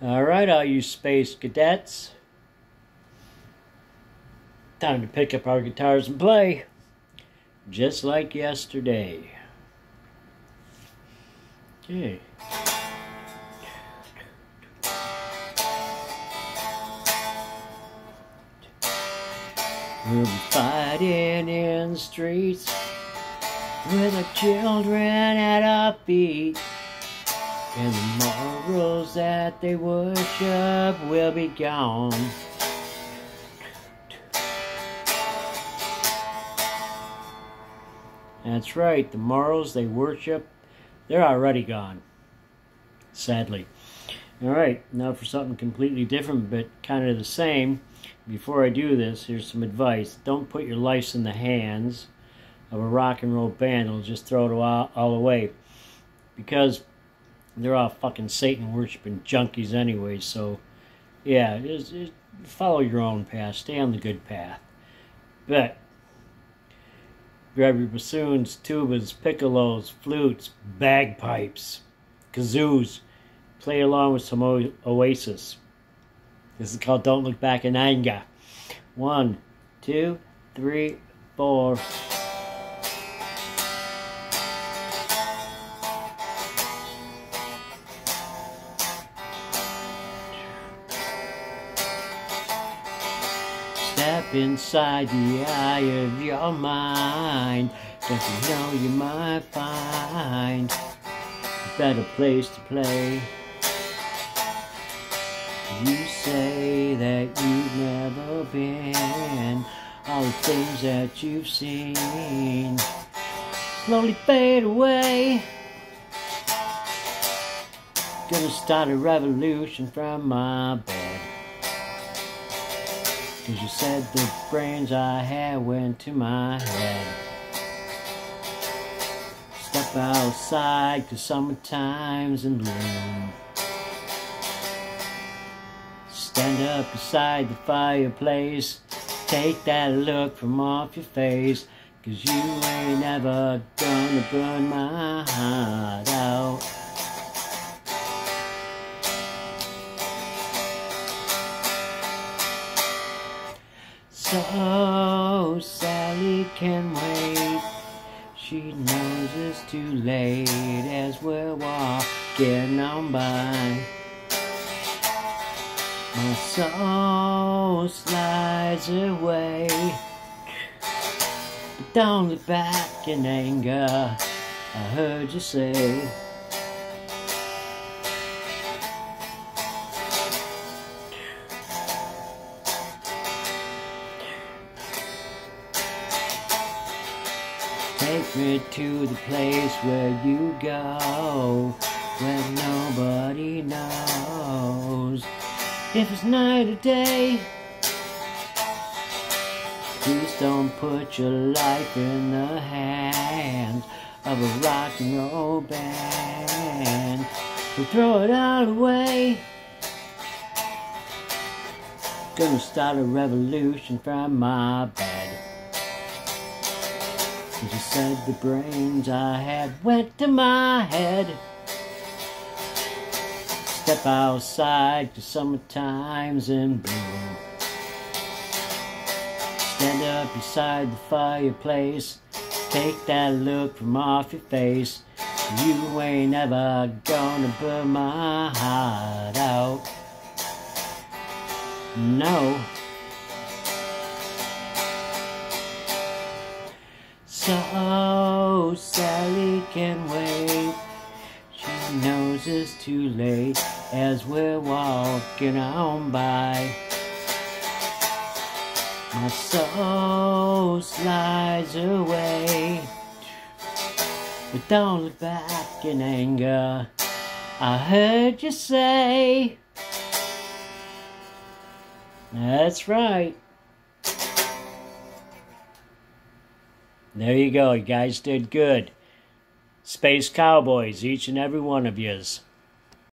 All right, all you space cadets. Time to pick up our guitars and play. Just like yesterday. Okay. We'll be fighting in the streets with our children at our feet. And the morals that they worship will be gone. That's right, the morals they worship, they're already gone. Sadly. All right, now for something completely different but kind of the same. Before I do this, here's some advice. Don't put your life in the hands of a rock and roll band. It'll just throw it all, all away. Because they're all fucking Satan worshiping junkies anyway. So, yeah, just, just follow your own path. Stay on the good path. But grab your bassoons, tubas, piccolos, flutes, bagpipes, kazoos. Play along with some o- Oasis. This is called Don't Look Back in Anger. One, two, three, four. Step inside the eye of your mind. Don't you know you might find a better place to play? You say that you've never been. All the things that you've seen slowly fade away. Gonna start a revolution from my bed. Cause you said the brains I had went to my head. Step outside cause summertime's in bloom. Stand up beside the fireplace. Take that look from off your face. Cause you ain't never gonna burn my heart out. So oh, Sally can wait. She knows it's too late as we're walking on by. My soul slides away. But don't look back in anger. I heard you say. Take me to the place where you go, where nobody knows if it's night or day. Please don't put your life in the hands of a rock and roll band. We'll throw it all away. Gonna start a revolution from my bed. Cause you said the brains I had went to my head. Step outside to summertime's in bloom. Stand up beside the fireplace. Take that look from off your face. You ain't ever gonna burn my heart out. No. So Sally can wait. She knows it's too late as we're walking on by. My soul slides away. But don't look back in anger. I heard you say. That's right. There you go. You guys did good. Space Cowboys, each and every one of yous.